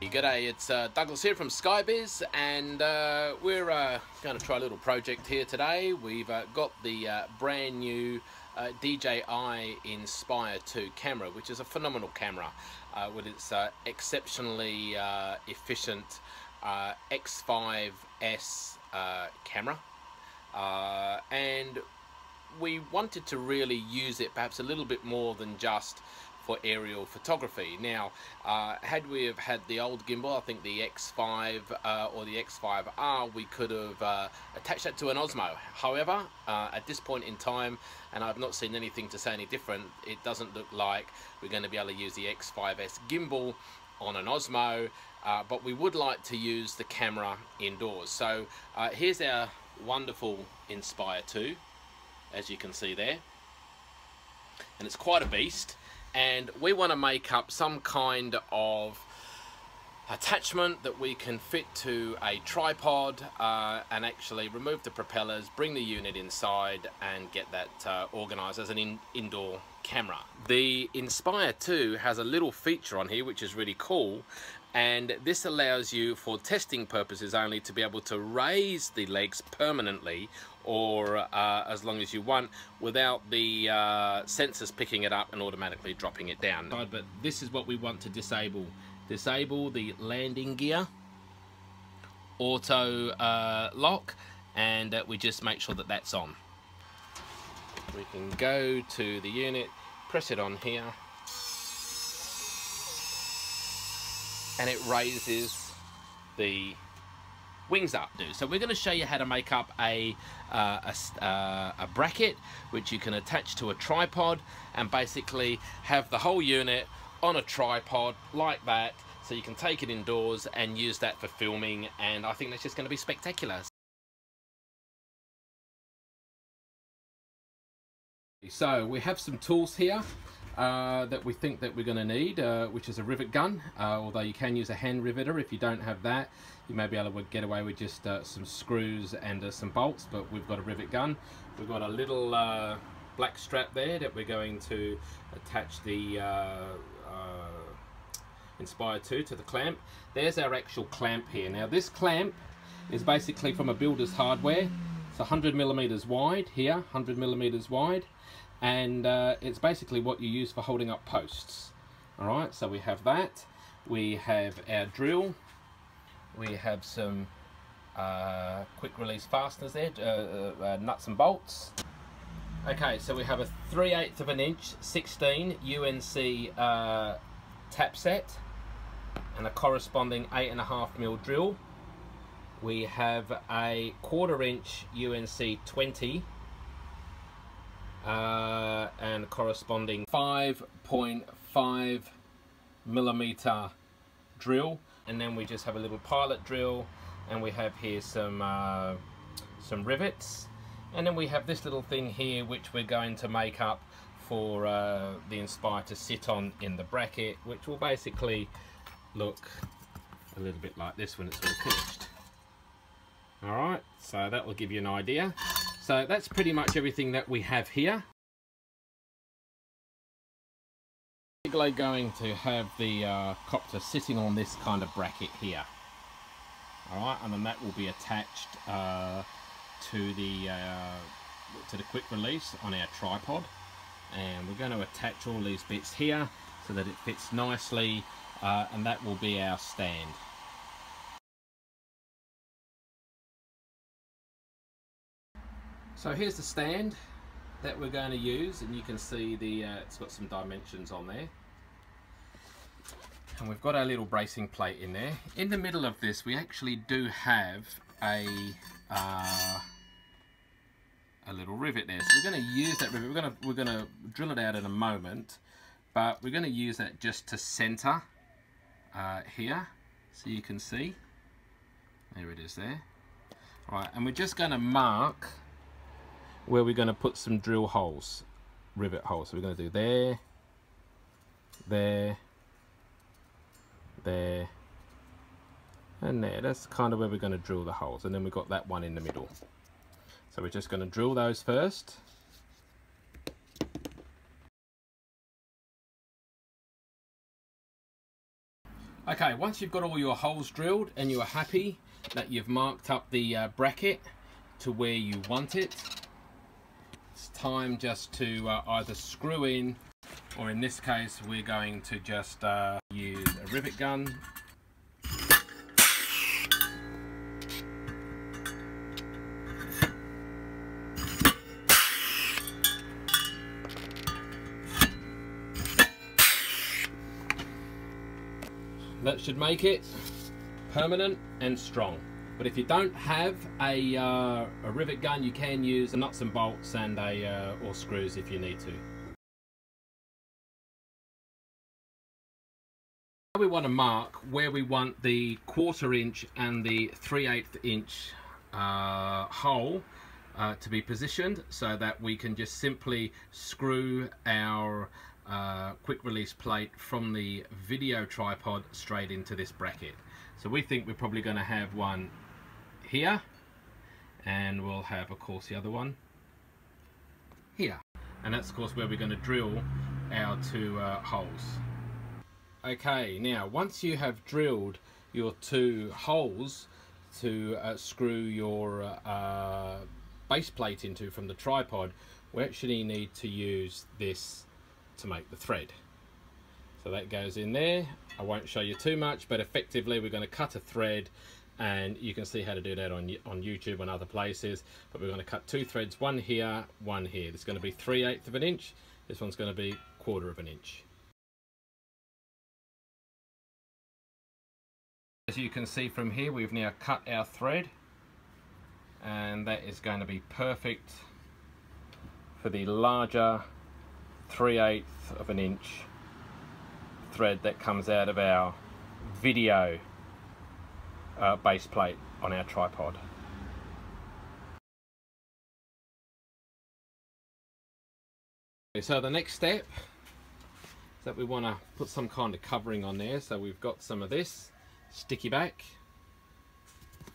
G'day, it's uh, Douglas here from Skybiz and uh, we're uh, going to try a little project here today. We've uh, got the uh, brand new uh, DJI Inspire 2 camera which is a phenomenal camera with its exceptionally efficient X5S camera and we wanted to really use it perhaps a little bit more than just for aerial photography. Now, uh, had we have had the old gimbal, I think the X5 uh, or the X5R, we could have uh, attached that to an Osmo. However, uh, at this point in time, and I've not seen anything to say any different, it doesn't look like we're going to be able to use the X5S gimbal on an Osmo, uh, but we would like to use the camera indoors. So uh, here's our wonderful Inspire 2, as you can see there. And it's quite a beast and we want to make up some kind of attachment that we can fit to a tripod uh, and actually remove the propellers, bring the unit inside and get that uh, organized as an in indoor camera. The Inspire 2 has a little feature on here which is really cool and this allows you for testing purposes only to be able to raise the legs permanently or uh, as long as you want without the uh, sensors picking it up and automatically dropping it down. But this is what we want to disable. Disable the landing gear, auto uh, lock, and uh, we just make sure that that's on. We can go to the unit, press it on here, and it raises the wings up do. So we're going to show you how to make up a, uh, a, uh, a, bracket which you can attach to a tripod and basically have the whole unit on a tripod like that so you can take it indoors and use that for filming and I think that's just going to be spectacular. So we have some tools here uh, that we think that we're going to need, uh, which is a rivet gun, uh, although you can use a hand riveter if you don't have that. You may be able to get away with just uh, some screws and uh, some bolts, but we've got a rivet gun. We've got a little black strap there that we're going to attach the Inspire 2 to the clamp. There's our actual clamp here. Now this clamp is basically from a builder's hardware. It's 100 millimeters wide here, 100 millimeters wide and uh, it's basically what you use for holding up posts. Alright so we have that. We have our drill. We have some uh, quick release fasteners there uh, uh, uh nuts and bolts. Okay so we have a 3 8 of an inch 16 UNC uh, tap set. And a corresponding 8.5 mil drill. We have a quarter inch UNC 20 uh, and corresponding 5.5 millimeter drill. And then we just have a little pilot drill and we have here some uh, some rivets. And then we have this little thing here which we're going to make up for uh, the Inspire to sit on in the bracket which will basically look a little bit like this when it's all finished. Alright so that will give you an idea so that's pretty much everything that we have here. We're going to have the uh, copter sitting on this kind of bracket here. Alright, and then that will be attached uh, to the uh, to the quick release on our tripod. And we're going to attach all these bits here so that it fits nicely uh, and that will be our stand. So here's the stand that we're going to use and you can see the uh, it's got some dimensions on there. And we've got our little bracing plate in there. In the middle of this we actually do have a uh, a little rivet there. So we're going to use that rivet. We're going to we're going to drill it out in a moment but we're going to use that just to center uh, here so you can see. There it is there. All right and we're just going to mark where we're going to put some drill holes, rivet holes. So we're going to do there, there, there, and there. That's kind of where we're going to drill the holes. And then we've got that one in the middle. So we're just going to drill those first. Okay, once you've got all your holes drilled and you are happy that you've marked up the uh, bracket to where you want it, it's time just to uh, either screw in or in this case we're going to just uh, use a rivet gun that should make it permanent and strong. But if you don't have a, uh, a rivet gun, you can use nuts and bolts and a uh, or screws if you need to. We want to mark where we want the quarter inch and the 3 8 inch uh, hole uh, to be positioned so that we can just simply screw our uh, quick release plate from the video tripod straight into this bracket. So we think we're probably going to have one here and we'll have of course the other one here and that's of course where we're going to drill our two uh, holes. Okay now once you have drilled your two holes to uh, screw your uh, base plate into from the tripod we actually need to use this to make the thread. So that goes in there. I won't show you too much, but effectively we're going to cut a thread and you can see how to do that on, on YouTube and other places. But we're going to cut two threads, one here, one here. It's going to be 3 eighths of an inch. This one's going to be quarter of an inch. As you can see from here, we've now cut our thread and that is going to be perfect for the larger 3 eighths of an inch thread that comes out of our video uh, base plate on our tripod. So the next step is that we want to put some kind of covering on there. So we've got some of this sticky back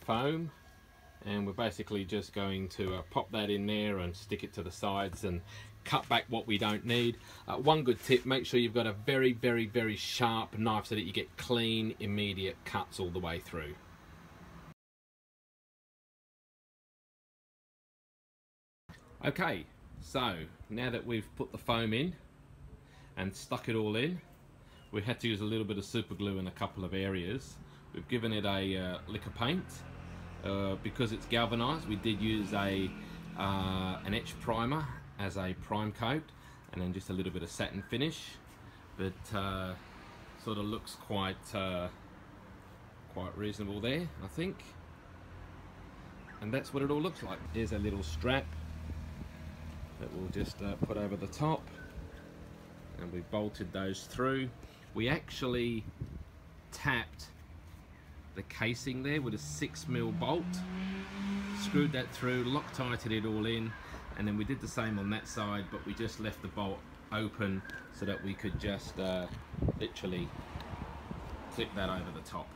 foam and we're basically just going to uh, pop that in there and stick it to the sides and cut back what we don't need. Uh, one good tip, make sure you've got a very, very, very sharp knife so that you get clean, immediate cuts all the way through. Okay, so now that we've put the foam in and stuck it all in, we had to use a little bit of super glue in a couple of areas. We've given it a uh, lick of paint. Uh, because it's galvanized, we did use a uh, an etch primer as a prime coat and then just a little bit of satin finish but uh, sort of looks quite uh, quite reasonable there I think and that's what it all looks like here's a little strap that we'll just uh, put over the top. And we bolted those through. We actually tapped the casing there with a six mil bolt. Screwed that through loctited it all in and then we did the same on that side but we just left the bolt open so that we could just uh, literally clip that over the top.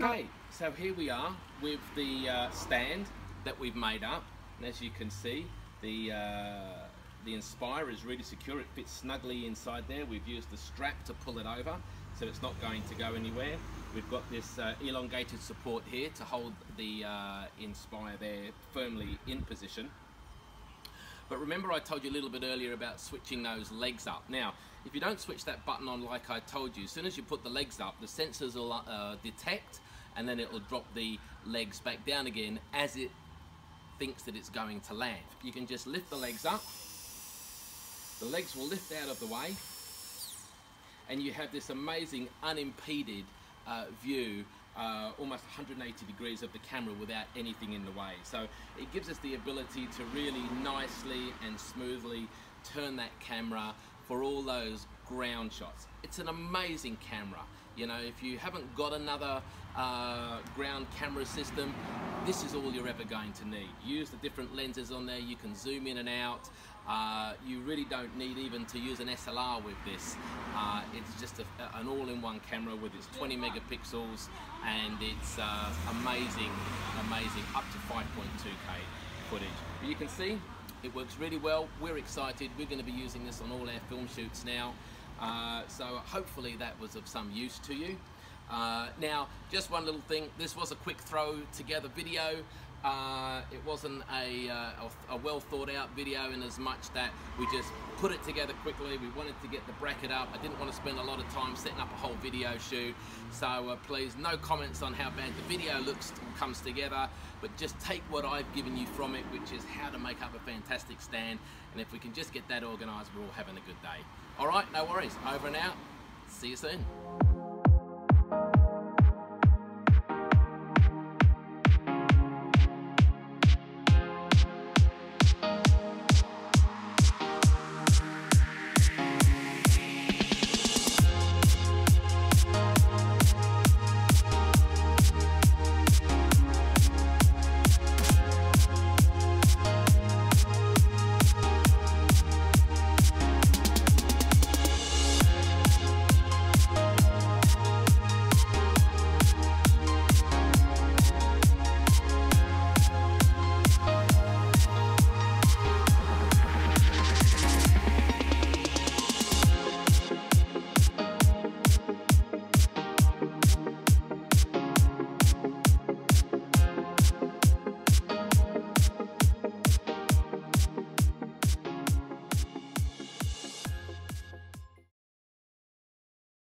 Okay, so here we are with the uh, stand that we've made up and as you can see the uh, the Inspire is really secure, it fits snugly inside there. We've used the strap to pull it over so it's not going to go anywhere. We've got this uh, elongated support here to hold the uh, Inspire there firmly in position. But remember I told you a little bit earlier about switching those legs up. Now, if you don't switch that button on like I told you, as soon as you put the legs up, the sensors will uh, detect and then it will drop the legs back down again as it thinks that it's going to land. You can just lift the legs up, the legs will lift out of the way, and you have this amazing unimpeded uh, view uh, almost 180 degrees of the camera without anything in the way. So it gives us the ability to really nicely and smoothly turn that camera for all those ground shots. It's an amazing camera. You know, if you haven't got another uh, ground camera system, this is all you're ever going to need. Use the different lenses on there, you can zoom in and out. Uh, you really don't need even to use an SLR with this. Uh, it's just a, an all-in-one camera with its 20 megapixels and it's uh, amazing, amazing, up to 5.2K. footage. But you can see it works really well. We're excited. We're going to be using this on all our film shoots now. Uh, so hopefully that was of some use to you. Uh, now, just one little thing. This was a quick throw together video. Uh, it wasn't a, uh, a, well thought out video in as much that we just put it together quickly. We wanted to get the bracket up. I didn't want to spend a lot of time setting up a whole video shoot. So uh, please, no comments on how bad the video looks comes together, but just take what I've given you from it, which is how to make up a fantastic stand. And if we can just get that organised, we're all having a good day. All right, no worries. Over and out. See you soon.